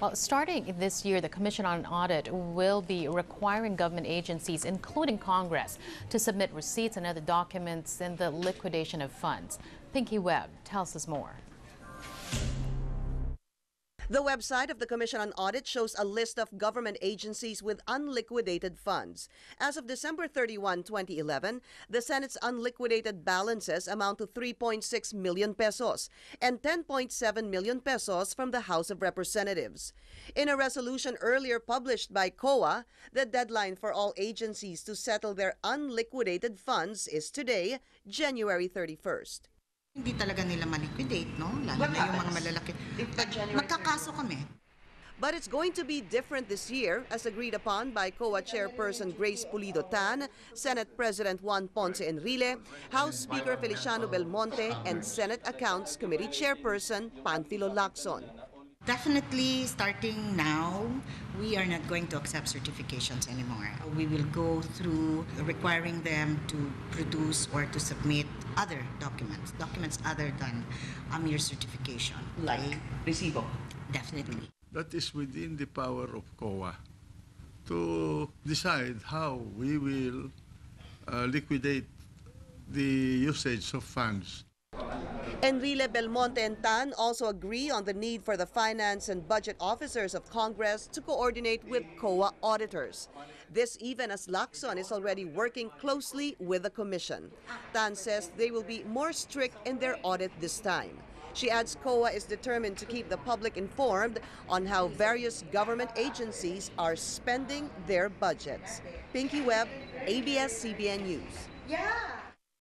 Well, starting this year, the Commission on Audit will be requiring government agencies, including Congress, to submit receipts and other documents in the liquidation of funds. Pinky Webb tells us more. The website of the Commission on Audit shows a list of government agencies with unliquidated funds. As of December 31, 2011, the Senate's unliquidated balances amount to 3.6 million pesos and 10.7 million pesos from the House of Representatives. In a resolution earlier published by COA, the deadline for all agencies to settle their unliquidated funds is today, January 31st. Hindi talaga nila ma-liquidate, no? Lalo na yung mga malalaki. Magkakaso kami. But it's going to be different this year, as agreed upon by COA Chairperson Grace Pulido Tan, Senate President Juan Ponce Enrile, House Speaker Feliciano Belmonte, and Senate Accounts Committee Chairperson Panfilo Lacson. Definitely, starting now, we are not going to accept certifications anymore. We will go through requiring them to produce or to submit other documents, documents other than a mere certification. Like resibo. Definitely. that is within the power of COA to decide how we will uh, liquidate the usage of funds. Enrile Belmonte and Tan also agree on the need for the finance and budget officers of Congress to coordinate with COA auditors. This even as Lacson is already working closely with the commission. Tan says they will be more strict in their audit this time. She adds COA is determined to keep the public informed on how various government agencies are spending their budgets. Pinky Webb, ABS-CBN News. Yeah.